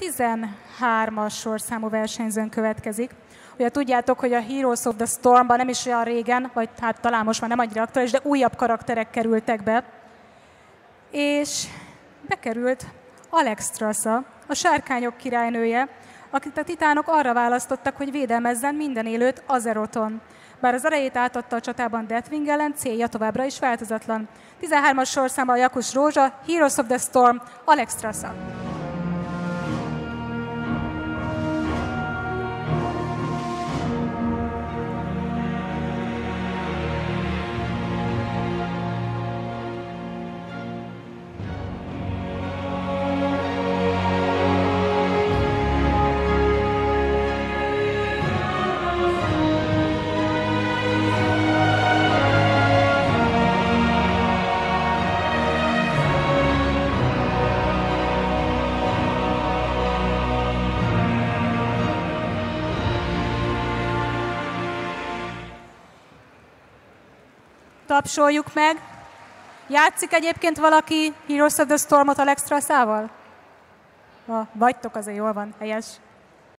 13-as sorszámú versenyzőn következik. Ugye tudjátok, hogy a Heroes of the Stormban nem is olyan régen, vagy hát talán most már nem annyira aktuális, de újabb karakterek kerültek be. És bekerült Alex Strasza, a sárkányok királynője, akit a titánok arra választottak, hogy védelmezzen minden élőt Azeroton. Bár az erejét átadta a csatában Deathwing ellen, célja továbbra is változatlan. 13-as sorszámban Jakus Rózsa, Heroes of the Storm, Alex Strasza. Tapsoljuk meg. Játszik egyébként valaki Heroes of the Stormot Alex Strasszával? Ha vagytok, azért jól van, helyes.